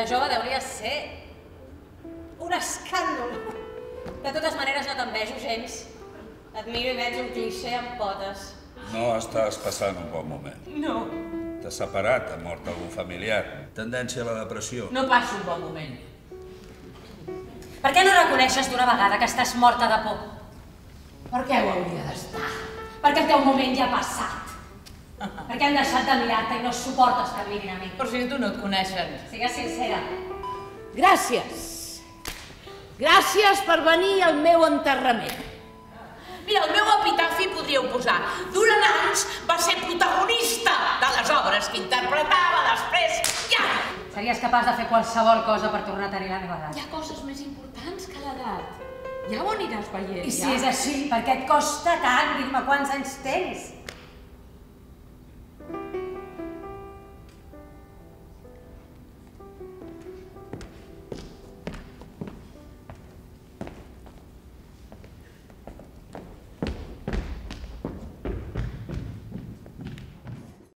De jove deuria ser un escàndol. De totes maneres no t'envejo gens. Et miro i veig un clixé amb potes. No estàs passant un bon moment. No, T'has separat, ha mort algú familiar. Tendència a la depressió. no passo un bon moment. Per què no reconeixes d'una vegada que estàs morta de por? Per què ho hauria d'estar? Perquè el teu moment ja ha passat. Perquè han deixat de mirar-te i no suportes que mirin a mi. Però si tu no et coneixen. Sigues sincera. Gràcies. Gràcies per venir al meu enterrament. Mira, el meu epitafi podríeu posar. Durant anys va ser protagonista de les obres que interpretava després. Ja! Series capaç de fer qualsevol cosa per tornar a tenir la meva edat. Hi ha coses més importants que l'edat. Ja ho aniràs veient, I si és així, per què et costa tant dir-me quants anys tens?